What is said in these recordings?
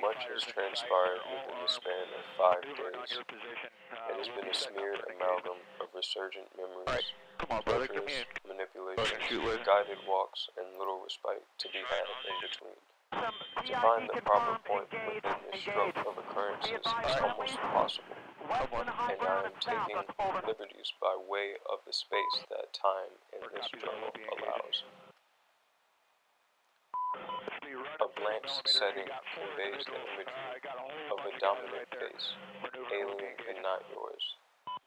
Much has transpired within the span of five days. It has been a smeared amalgam of resurgent memories, Come on, brother, come torturous in. manipulations, guided walks, and little respite to be had in between. To find the proper point within the stroke of occurrences is almost impossible, and I am taking liberties by way of the space that time in this journal allows. A blank setting conveys the imagery of a dominant face, alien and not yours,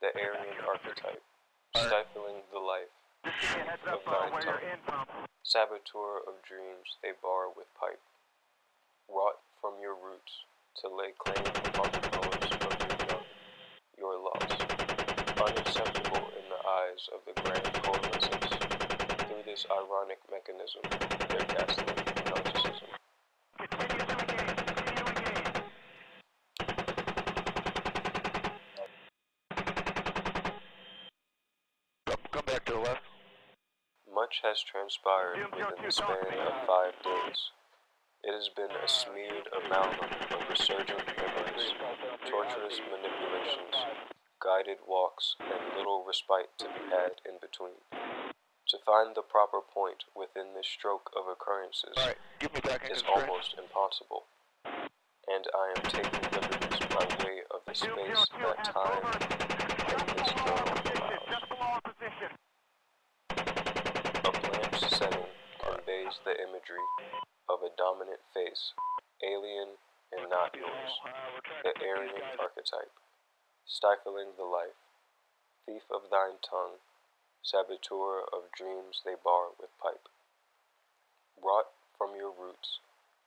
the Aryan archetype, stifling the life of thine tongue. Saboteur of dreams they bar with pipe, wrought from your roots to lay claim upon the bones of your young, your loss, unacceptable in the eyes of the grand coalescence. Through this ironic mechanism, their gaslit narcissism. Come, come back to the left. Much has transpired within the span of five days. It has been a smeared amalgam of resurgent memories, torturous manipulations, guided walks, and little respite to be had in between. To find the proper point within this stroke of occurrences Alright, give me back in is almost impossible, and I am taking liberties by way of the space that time in this journal allows. A blank setting the imagery of a dominant face, alien and not yours, the Aryan archetype, stifling the life, thief of thine tongue, saboteur of dreams they bar with pipe, Brought from your roots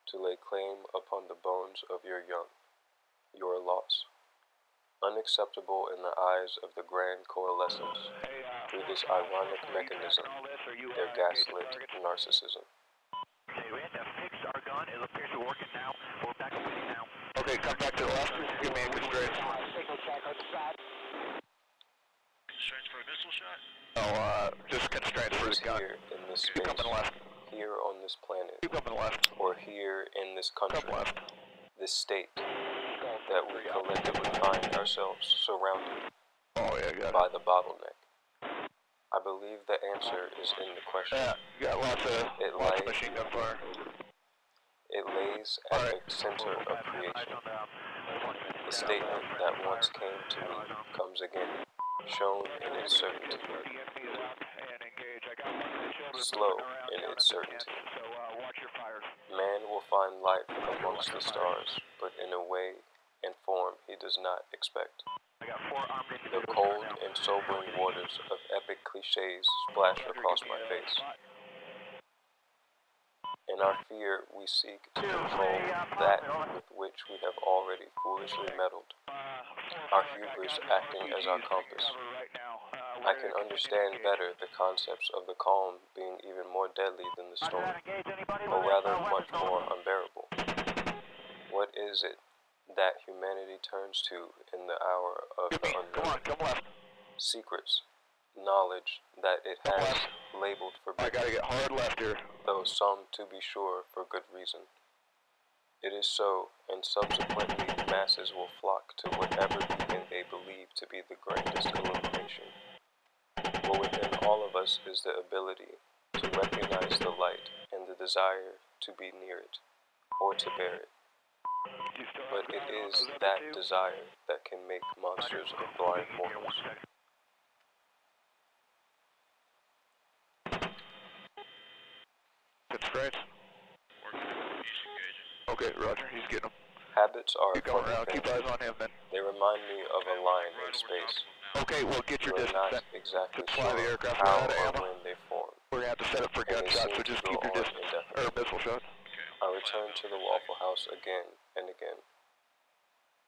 to lay claim upon the bones of your young, your loss, unacceptable in the eyes of the grand coalescence, through this ironic mechanism, their gaslit narcissism. Okay, come back to the left. Give me in constraint. Constraints for a missile shot? No, uh, just constraints for It is the gun. here in this Keep space, coming left. here on this planet, Keep coming left. or here in this Come country, left. this state, that we collectively find ourselves surrounded Oh, yeah, got by it. the bottleneck. I believe the answer is in the question. Yeah, you got lots of, It lots of machine gun fire. It lays at the center of creation. The statement that once came to me comes again, shown in its certainty, slow in its certainty. Man will find life amongst the stars, but in a way and form he does not expect. The cold and sobering waters of epic cliches splash across my face. In our fear, we seek to control that with which we have already foolishly meddled, our hubris acting as our compass. I can understand better the concepts of the calm being even more deadly than the storm, or rather much more unbearable. What is it that humanity turns to in the hour of the unknown? on, come left. Secrets, knowledge that it has labeled for. I gotta get hard left here. Though some, to be sure, for good reason. It is so, and subsequently masses will flock to whatever beacon they believe to be the grandest illumination. For within all of us is the ability to recognize the light and the desire to be near it, or to bear it. But it is that desire that can make monsters of blind mortals. Constraints. He's. Okay, Roger, he's getting him. Habits are Keep going around. Keep eyes on him then. They remind me of a line in space. Okay, well, get your We're distance then. exactly Just fly the aircraft how out of ammo. We're gonna have to set up for gunshots, so just keep your distance. Or missile shots. I return to the Waffle House again and again,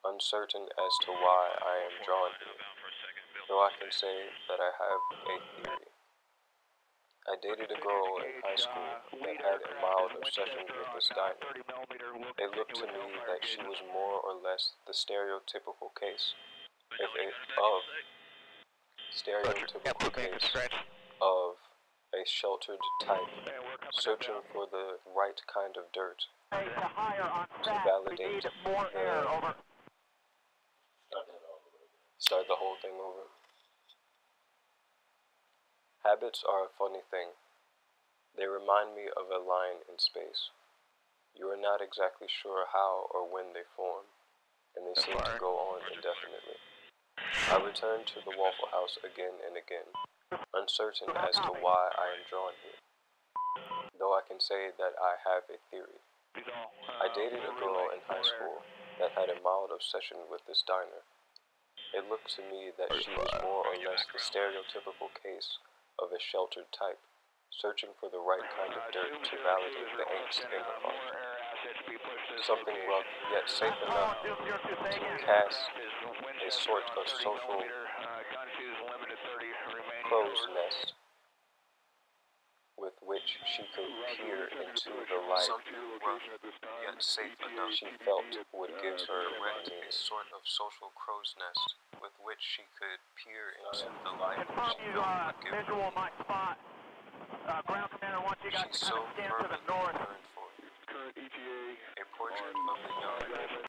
uncertain as to why I am drawn here, though I can say that I have a theory. I dated a girl in high school that had a mild obsession with this diner. It looked to me that she was more or less the stereotypical case, if a, of stereotypical case of a sheltered type searching for the right kind of dirt to validate more air, the- Start the whole thing over. Habits are a funny thing. They remind me of a line in space. You are not exactly sure how or when they form, and they seem to go on indefinitely. I return to the Waffle House again and again, uncertain as to why I am drawn here. Though I can say that I have a theory. I dated a girl in high school that had a mild obsession with this diner. It looked to me that she was more or less the stereotypical case of a sheltered type, searching for the right kind of dirt to validate the angst in her heart. Something rough, yet safe enough to cast a sort of social crow's nest with which she could peer into the light yet safe enough she felt would give her a sort of social crow's nest with which she could peer into the light Confirm you, uh, would give her visual my spot. Uh, ground commander wants you guys She's to so kind of stand to the north. yearned for a portrait of the young,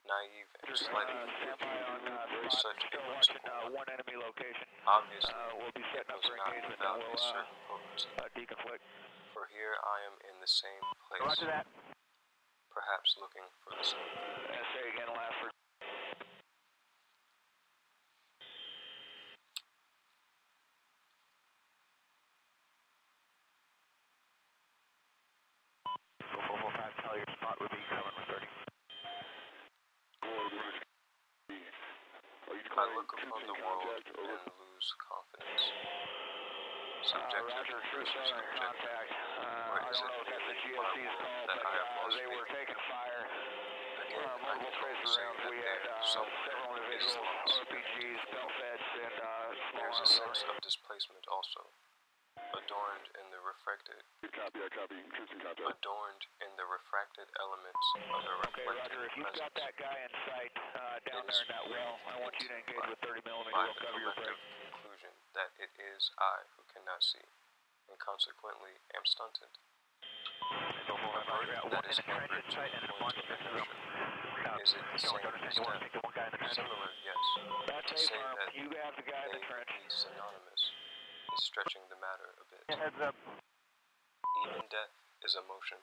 naive, and slightly freaky, such a whimsical one. one enemy location. Obviously, we'll be setting up was for not engagement. without a we'll, certain potency, uh, deconflict. for here I am in the same place, Roger that. perhaps looking for the same thing. Say again, last for tell your would be coming returning. I look upon the world and lose confidence. Subjective versus objective. Or is it merely my world that I have lost They were taking fire. Again, Uh, multiple can only trace say rounds. that We had there, uh, several is individual lost. RPGs, belt feds, and uh, small There's a sense of displacement also, adorned in the refracted, adorned in the refracted elements of the Okay, Roger. If you've got that guy in sight uh, down It there is in that well, I want you to engage with 30 millimeter. by We'll cover your collective break. conclusion that it is I who cannot see, and consequently am stunted. The whole effort that is hampered to the point of inertia. Is it the same as? Similar, yes. That's To a say firm. that You have the guy in the trench. synonymous is stretching the matter a bit. Heads up. Even death is a motion,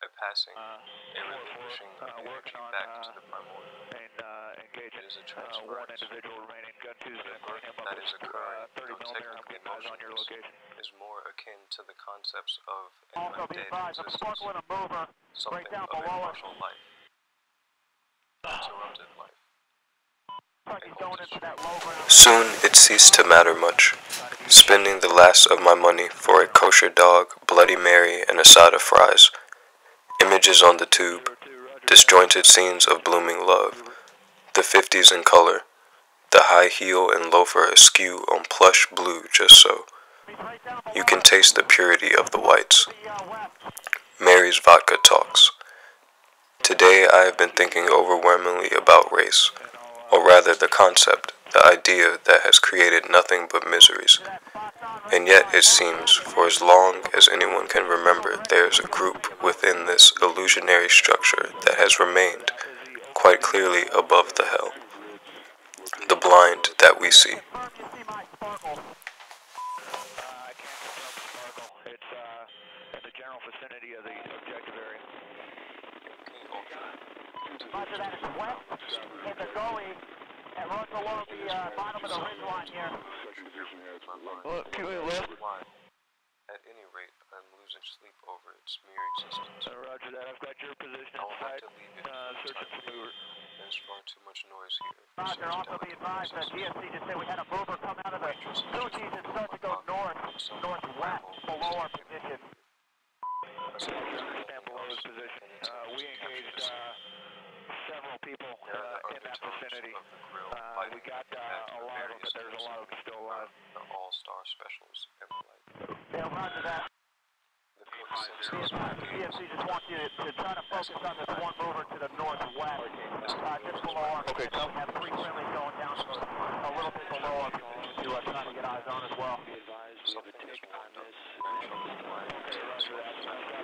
a passing, Uh, a relinquishing of uh, working energy on, back uh, to the primordial. and uh, It engaging is a uh, one individual remaining. Gun two's The gonna clean work him up. that is occurring, uh, 30 though. Technically on your motionless, is more akin to the concepts of an Also, undead advised, existence, a mover. something down of a below us. partial life, interrupted life. Like he's going into that low ground. Soon it ceased to matter much, spending the last of my money for a kosher dog, Bloody Mary, and a side of fries. Images on the tube, disjointed scenes of blooming love, the 50s in color, the high heel and loafer askew on plush blue just so. You can taste the purity of the whites. Mary's vodka talks. Today I have been thinking overwhelmingly about race, or rather the concept, the idea that has created nothing but miseries. And yet it seems, for as long as anyone can remember, there is a group within this illusionary structure that has remained quite clearly above the hell. The blind that we see. Uh. Roger that. It's west in the gully and runs along the uh, bottom of the ridge line here. Look, left. Why? At any rate, I'm losing sleep over its mere existence. roger that. I've got your position I will have to leave it uh, for the searching for mover. There's far too much noise here. for Roger, also be advised that noises. GSC just said we had a mover come out of the Fuji's and start to go north, northwest below our position. Stand below his position. Uh, we engaged uh, several people uh, in that vicinity. the Uh, we got uh, a lot of them, but there's a lot of them still alive. The all-star specials and the like. Yeah, roger that. The Be advised, just wants you to, to try to focus on this one mover to the northwest. Uh, just below our Okay, position. We have three friendlies going down a little bit below position to uh, try to get eyes on as well. something is warmed up. Roger that.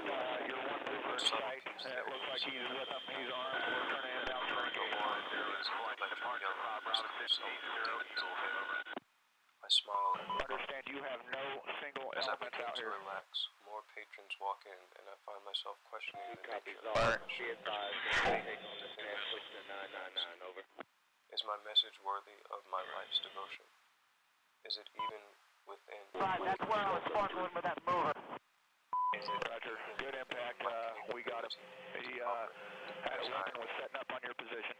Uh, your one mover in sight. Uh, it looks like he's with them. He's armed. We're myself a deep exhale. I smile Understand you have no single As I elements begin out to here. relax, more patrons walk in, and I find myself questioning the Copy, nature of Czar. my Be mission. advised, the 999, over. Is my message worthy of my life's devotion? Is it even within? Right, my that's where I was sparkling with that mover. Is it Roger, good impact, uh, we got him. capability He, uh, had a weapon, was setting up on your position.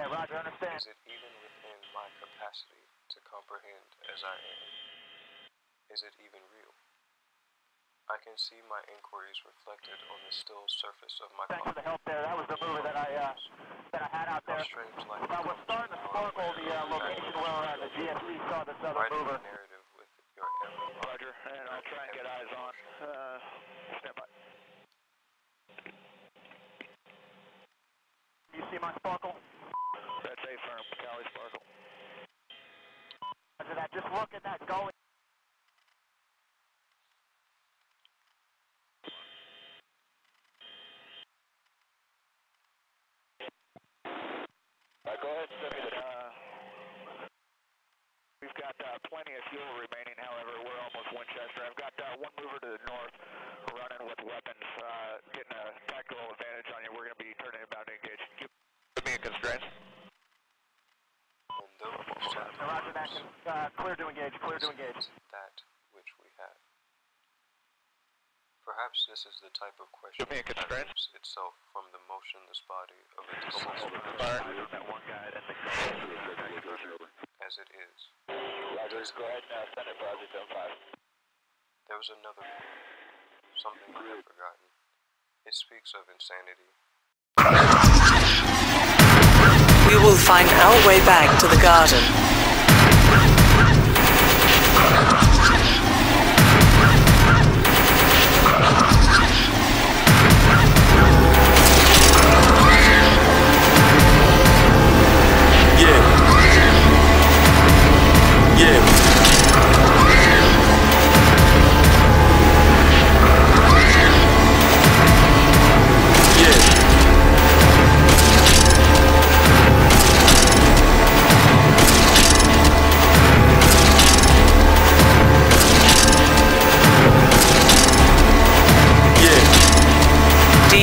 Hey, Roger, understand. Is it even within my capacity to comprehend as I am? Is it even real? I can see my inquiries reflected on the still surface of my Thanks for the help there. That was the mover that I, uh, that I had out there. strange life Now, we're starting to sparkle the, uh, location where uh, the GSC saw this other mover. a narrative with your every thought, Roger, and I'll try and get eyes on. Uh, stand by. You see my sparkle? That's a firm, Cali sparkle. Roger that. Just look at that gully. Uh, We've got uh, plenty of fuel remaining, however, we're almost Winchester. I've got uh, one mover to the north running with weapons, uh, getting a tactical advantage on you. We're going to be turning about to engage. Give me you said Roger that. Uh, clear to engage, clear to engage. that which we have. Perhaps this is the type of question Give me a that constraint. itself from the motionless body of a deceased Fire. that one guy that's as it is. Roger, go ahead and uh, send it for Roger 5. There was another something I have forgotten. It speaks of insanity. We will find our way back to the garden.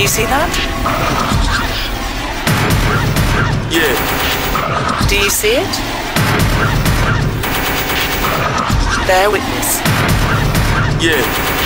You see that? Yeah. Do you see it? Bear witness. Yeah.